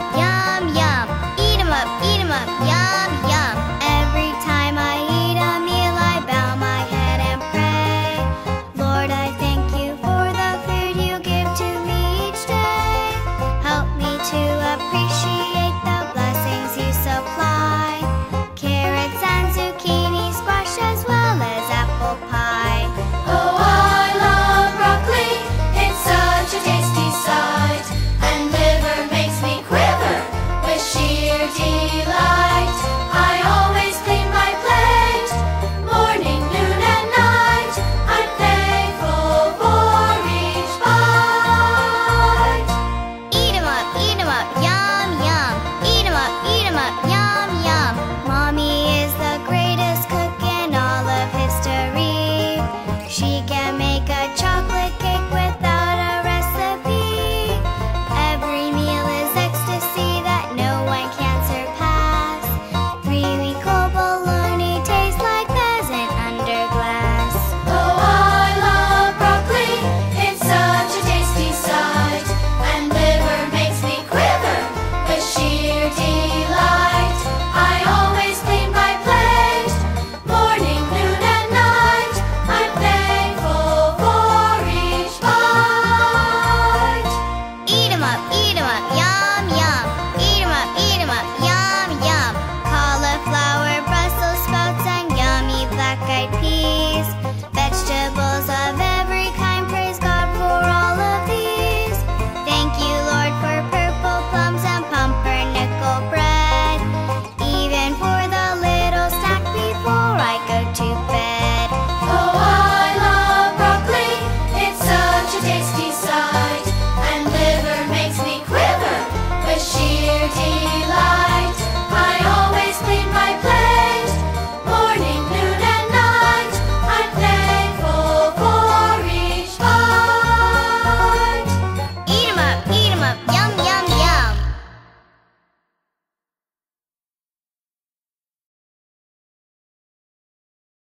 Yeah. trees, vegetables